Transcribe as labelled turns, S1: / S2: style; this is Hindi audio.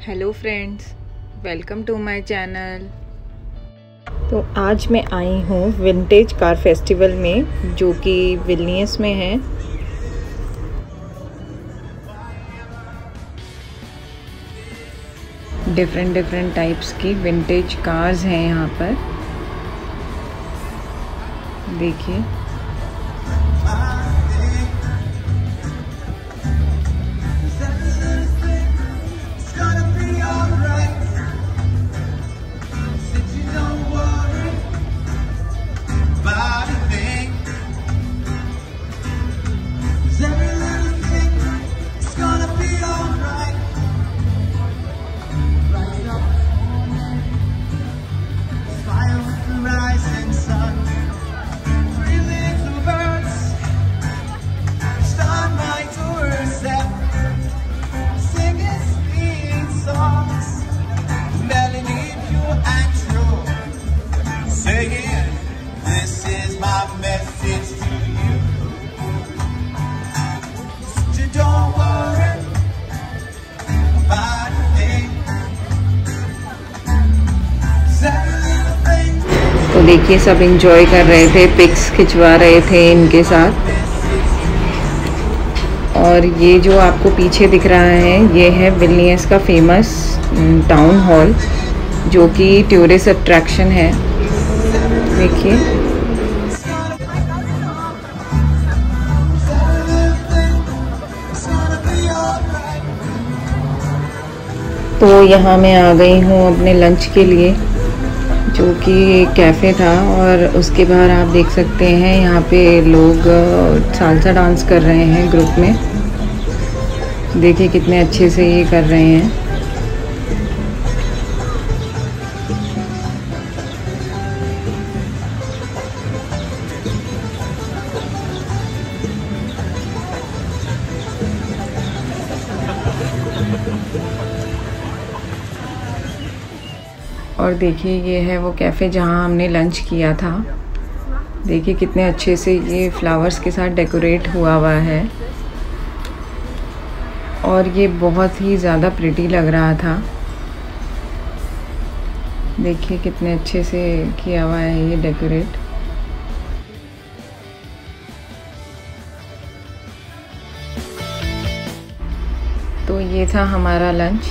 S1: Hello friends welcome to my channel
S2: तो आज मैं आई हूँ विंटेज कार फेस्टिवल में, जो कि विलनियस में है।
S1: डिफरेंट डिफरेंट टाइप्स की विंटेज कार्स हैं यहाँ पर। देखिए।
S2: देखिए, सब इंजॉय कर रहे थे पिक्स खिंचवा रहे थे इनके साथ। और ये जो आपको पीछे दिख रहा है, ये है विलनियस का फ़ेमस टाउन हॉल जो कि टूरिस्ट अट्रैक्शन है। देखिए। तो यहाँ मैं आ गई हूँ अपने लंच के लिए। जो कि कैफ़े था और उसके बाहर आप देख सकते हैं यहाँ पे लोग सालसा डांस कर रहे हैं ग्रुप में। देखिए कितने अच्छे से ये कर रहे हैं। और देखिए, ये है वो कैफ़े जहाँ हमने लंच किया था। देखिए, कितने अच्छे से ये फ्लावर्स के साथ डेकोरेट हुआ हुआ है। और ये बहुत ही ज़्यादा प्रिटी लग रहा था। देखिए, कितने अच्छे से किया हुआ है ये डेकोरेट। तो ये था हमारा lunch.